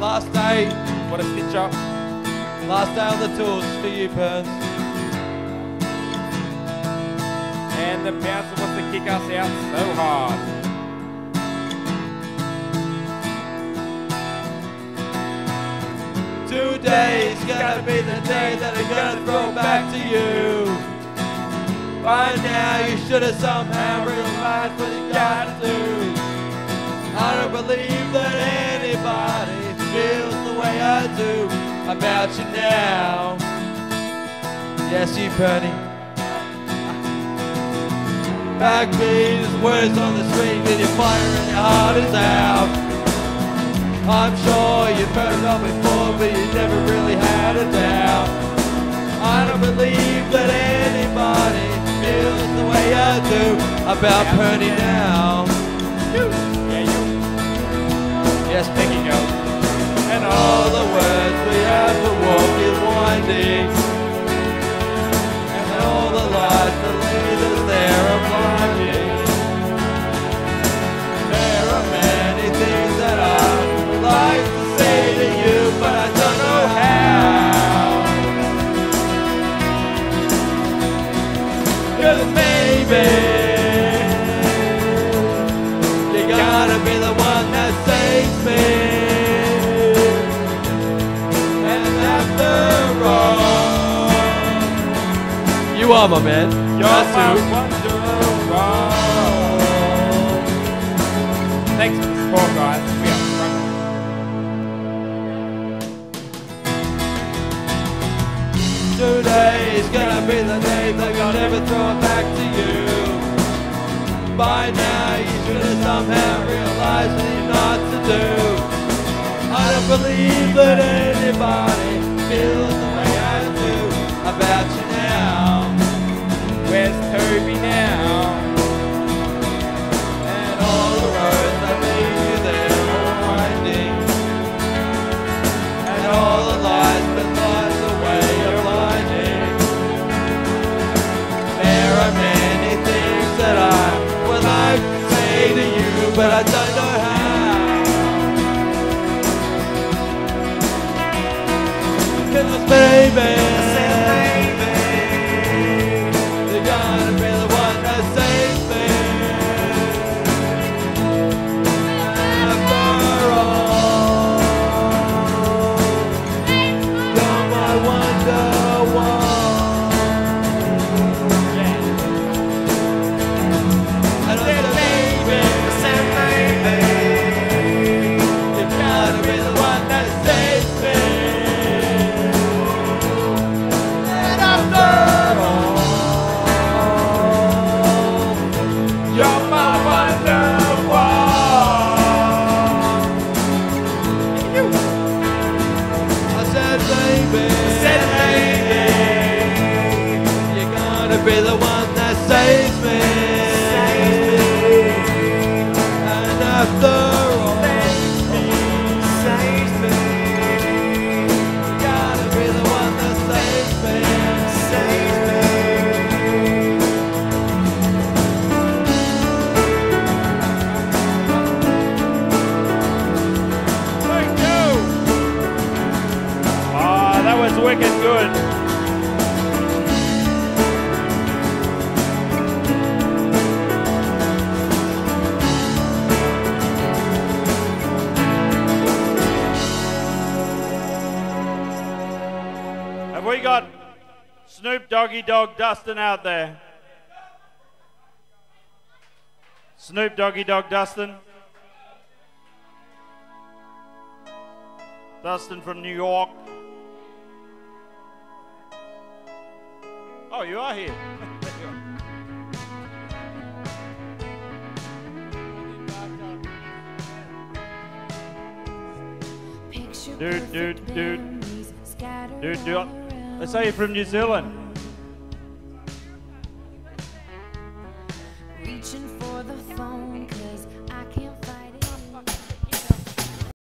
Last day, What a stitch up. last day on the tools for you, Perns. And the bouncer wants to kick us out so hard. Today's gonna be the day that I'm gonna throw back to you. By now you should have somehow realized what you gotta do. I don't believe that I do about you now. Yes, you, Bernie. Backbeat is words on the string and your fire and your heart is out. I'm sure you've heard it all before, but you never really had a doubt. I don't believe that anybody feels the way I do about Perny now. Yeah, you. Yes, you go. All the words we have to walk is winding. And all the lights that lead us there are blinding. There are many things that I would like to say to you, but I don't know maybe you are my man. You're That's my wonder. Thanks for the support, guys. We are struggling. Today's gonna be the day that I'll never throw it back to you. By now you should have somehow realized what you're not to do. I don't believe that anybody feels Baby, said, baby, you gotta be the one that saves me. Wicked good. Have we got Snoop Doggy Dogg Dustin out there? Snoop Doggy Dogg Dustin? Dustin from New York. Oh, you are here. Dude, dude, dude. Dude, dude. They say you're from New Zealand.